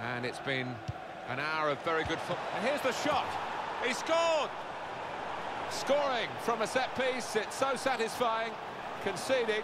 And it's been an hour of very good football. And here's the shot. He scored! Scoring from a set piece, it's so satisfying. Conceding,